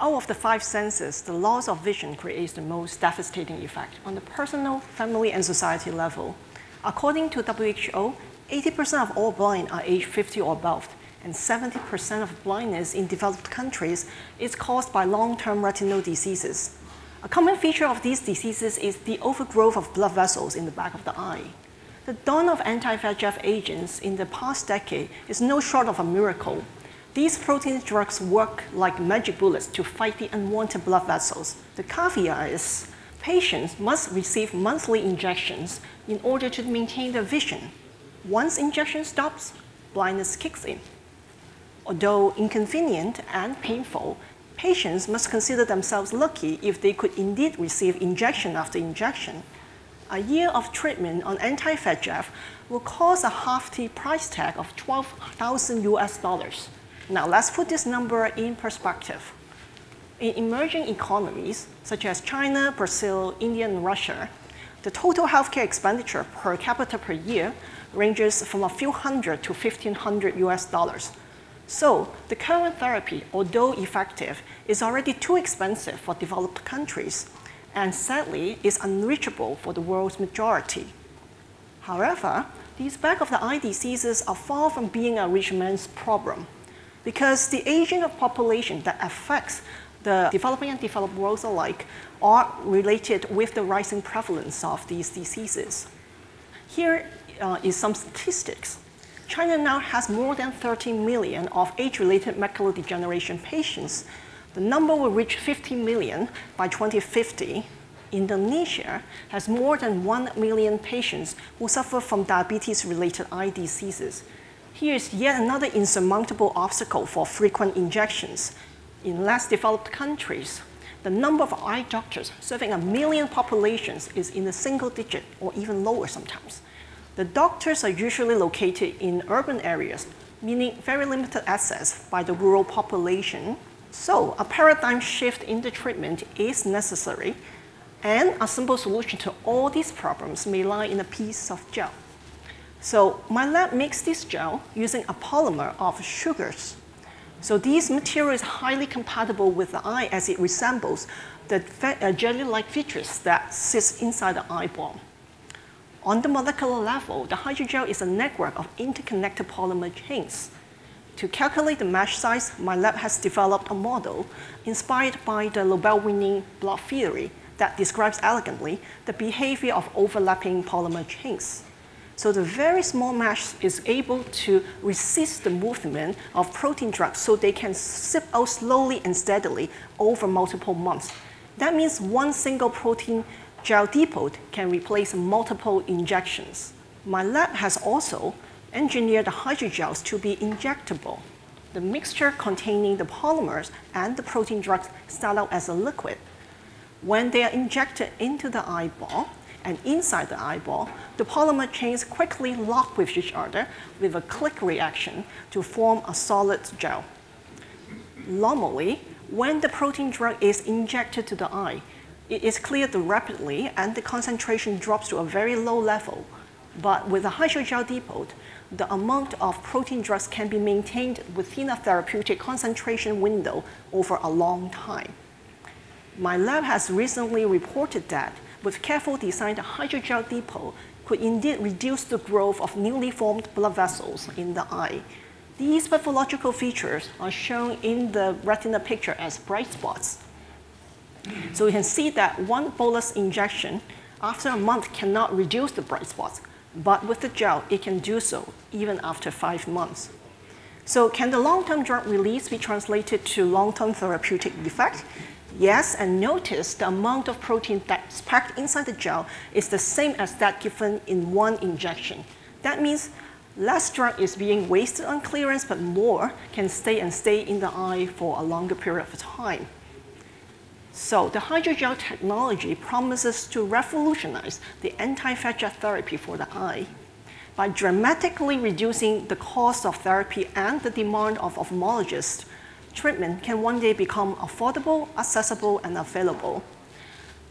Out of the five senses, the loss of vision creates the most devastating effect on the personal, family, and society level. According to WHO, 80% of all blind are age 50 or above, and 70% of blindness in developed countries is caused by long-term retinal diseases. A common feature of these diseases is the overgrowth of blood vessels in the back of the eye. The dawn of anti-VEGF agents in the past decade is no short of a miracle. These protein drugs work like magic bullets to fight the unwanted blood vessels. The caveat is patients must receive monthly injections in order to maintain their vision. Once injection stops, blindness kicks in. Although inconvenient and painful, patients must consider themselves lucky if they could indeed receive injection after injection. A year of treatment on anti-VEGF will cost a hefty price tag of 12,000 US dollars. Now let's put this number in perspective. In emerging economies, such as China, Brazil, India, and Russia, the total healthcare expenditure per capita per year ranges from a few hundred to 1500 US dollars. So the current therapy, although effective, is already too expensive for developed countries and sadly is unreachable for the world's majority. However, these back of the eye diseases are far from being a rich man's problem because the aging of population that affects the developing and developed worlds alike are related with the rising prevalence of these diseases. Here uh, is some statistics. China now has more than 13 million of age-related macular degeneration patients. The number will reach 50 million by 2050. Indonesia has more than 1 million patients who suffer from diabetes-related eye diseases. Here is yet another insurmountable obstacle for frequent injections. In less developed countries, the number of eye doctors serving a million populations is in the single digit or even lower sometimes. The doctors are usually located in urban areas, meaning very limited access by the rural population. So a paradigm shift in the treatment is necessary, and a simple solution to all these problems may lie in a piece of gel. So my lab makes this gel using a polymer of sugars. So this material is highly compatible with the eye as it resembles the uh, jelly-like features that sits inside the eyeball. On the molecular level, the hydrogel is a network of interconnected polymer chains. To calculate the mesh size, my lab has developed a model inspired by the Nobel-winning blob theory that describes elegantly the behavior of overlapping polymer chains. So the very small mesh is able to resist the movement of protein drugs so they can sip out slowly and steadily over multiple months. That means one single protein gel depot can replace multiple injections. My lab has also engineered the hydrogels to be injectable. The mixture containing the polymers and the protein drugs start out as a liquid. When they are injected into the eyeball, and inside the eyeball, the polymer chains quickly lock with each other with a click reaction to form a solid gel. Normally, when the protein drug is injected to the eye, it is cleared rapidly and the concentration drops to a very low level. But with a hydrogel depot, the amount of protein drugs can be maintained within a therapeutic concentration window over a long time. My lab has recently reported that with careful design, the hydrogel depot could indeed reduce the growth of newly formed blood vessels in the eye. These pathological features are shown in the retina picture as bright spots. So you can see that one bolus injection after a month cannot reduce the bright spots, but with the gel, it can do so even after five months. So can the long-term drug release be translated to long-term therapeutic effect? Yes, and notice the amount of protein that's packed inside the gel is the same as that given in one injection. That means less drug is being wasted on clearance, but more can stay and stay in the eye for a longer period of time. So the hydrogel technology promises to revolutionize the anti-VEGF therapy for the eye by dramatically reducing the cost of therapy and the demand of ophthalmologists treatment can one day become affordable, accessible, and available.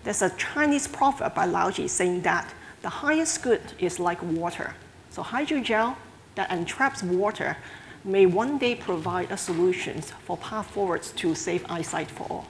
There's a Chinese proverb by Lao Tzu saying that the highest good is like water. So hydrogel that entraps water may one day provide a solution for path forwards to safe eyesight for all.